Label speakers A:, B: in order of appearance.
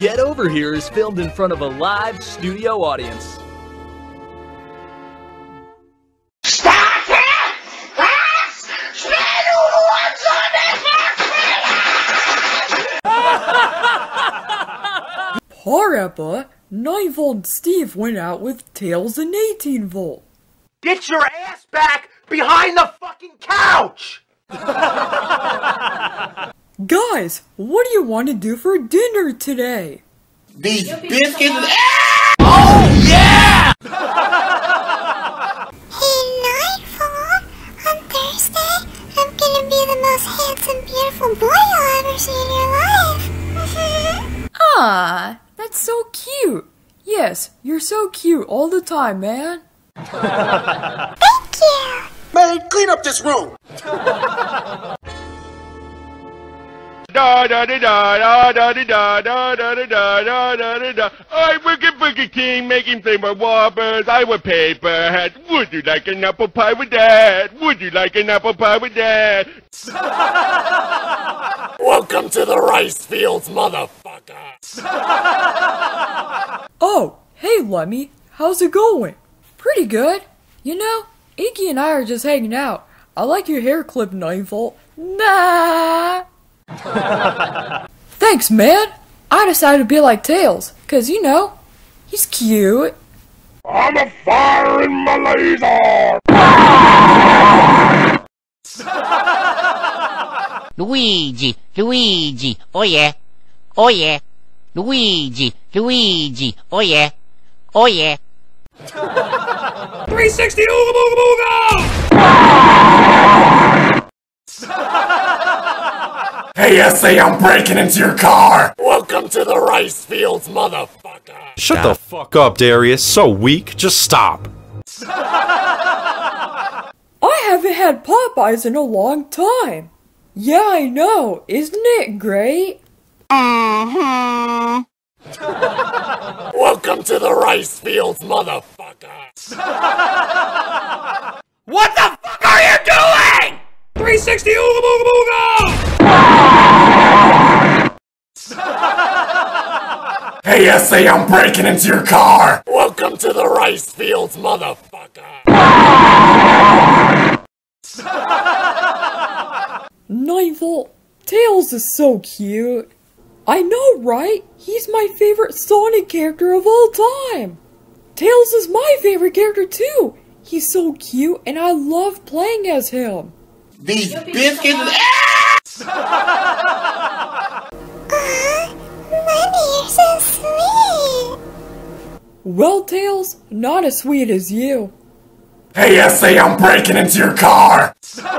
A: Get Over Here is filmed in front of a live studio audience.
B: Horrible! 9 volt Steve went out with Tails and 18 volt.
C: Get your ass back behind the fucking couch!
B: Guys, what do you want to do for dinner today?
D: These biscuits.
C: Oh yeah!
E: Hey, Nightfall! On Thursday, I'm gonna be the most handsome, beautiful boy you'll ever see in your life.
B: Ah, that's so cute. Yes, you're so cute all the time, man.
E: Thank you!
D: Man, clean up this room.
F: Da da da da da da da da da da da da da da da. I work at Burger King making flavor whoppers. I wear paper hats. Would you like an apple pie with that? Would you like an apple pie with that?
D: Welcome to the rice fields, motherfucker.
B: Oh, hey Lemmy, how's it going? Pretty good. You know, Iggy and I are just hanging out. I like your hair clip, 9 volt. Nah. Thanks, man. I decided to be like Tails, cause you know, he's cute.
F: I'm a fire in my laser.
G: Luigi, Luigi, oh yeah, oh yeah. Luigi, Luigi, oh yeah, oh yeah.
F: 360 ooga booga booga!
D: Hey, SA, I'm breaking into your car. Welcome to the rice fields, motherfucker.
H: Shut the fuck up, Darius. So weak. Just stop.
B: I haven't had Popeyes in a long time. Yeah, I know. Isn't it great? Mm-hmm.
D: Welcome to the rice fields, motherfucker.
C: What the fuck are you doing?
F: 360 ooga booga booga!
D: Hey, SA, I'm breaking into your car. Welcome to the rice fields, motherfucker.
B: 9 volt. Tails is so cute. I know, right? He's my favorite Sonic character of all time. Tails is my favorite character too. He's so cute and I love playing as him.
D: These biscuits.
B: Well, Tails, not as sweet as you.
D: Hey, SA, I'm breaking into your car.